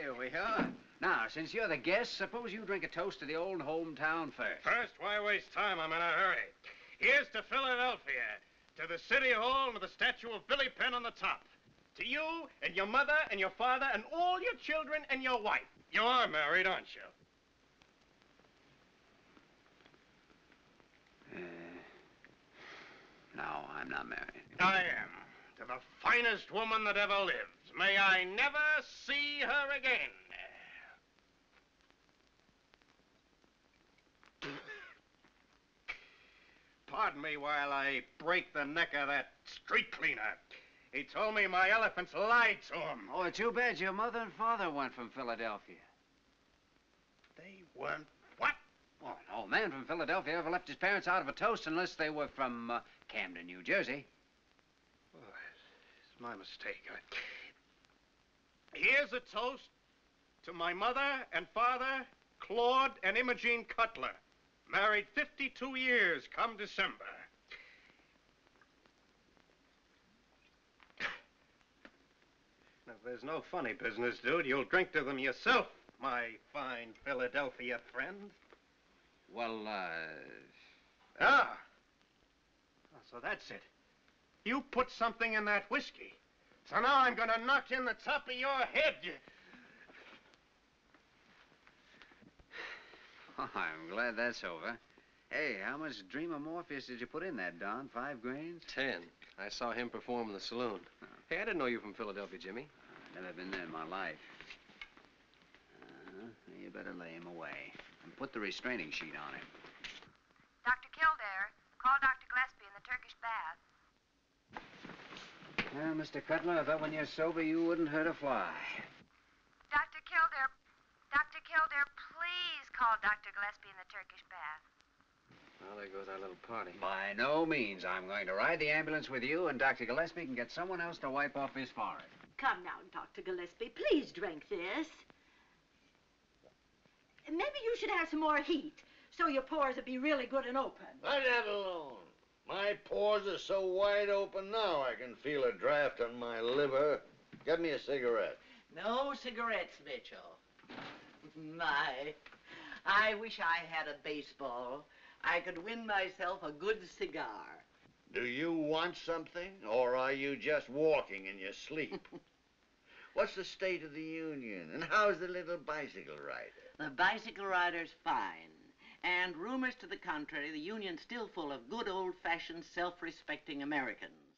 Here we are. Now, since you're the guest, suppose you drink a toast to the old hometown first. First, why waste time? I'm in a hurry. Here's to Philadelphia, to the City Hall with the statue of Billy Penn on the top. To you and your mother and your father and all your children and your wife. You are married, aren't you? Uh, no, I'm not married. I am. To the finest woman that ever lived. May I never see her again. Pardon me while I break the neck of that street cleaner. He told me my elephants lied to him. Oh, too bad your mother and father went from Philadelphia. They weren't what? Well, an old man from Philadelphia ever left his parents out of a toast unless they were from uh, Camden, New Jersey. Oh, it's my mistake. I... Here's a toast to my mother and father, Claude and Imogene Cutler. Married 52 years come December. Now, if there's no funny business, dude, you'll drink to them yourself, my fine Philadelphia friend. Well, uh... Ah. Oh, so that's it. You put something in that whiskey. So now I'm gonna knock in the top of your head. Oh, I'm glad that's over. Hey, how much Dreamer Morpheus did you put in that, Don? Five grains? Ten. I saw him perform in the saloon. Hey, I didn't know you from Philadelphia, Jimmy. I've never been there in my life. Uh-huh. You better lay him away. And put the restraining sheet on him. Dr. Kildare, call Dr. Gillespie in the Turkish bath. Well, Mr. Cutler, I thought when you're sober you wouldn't hurt a fly. Dr. Kildare, Dr. Kildare, please call Dr. Gillespie in the Turkish bath. Well, there goes our little party. By no means. I'm going to ride the ambulance with you, and Dr. Gillespie can get someone else to wipe off his forehead. Come now, Dr. Gillespie. Please drink this. Maybe you should have some more heat, so your pores will be really good and open. Let that alone. My pores are so wide open now I can feel a draft on my liver. Get me a cigarette. No cigarettes, Mitchell. My, I wish I had a baseball. I could win myself a good cigar. Do you want something, or are you just walking in your sleep? What's the state of the union, and how's the little bicycle rider? The bicycle rider's fine. And rumors to the contrary, the union's still full of good old-fashioned, self-respecting Americans.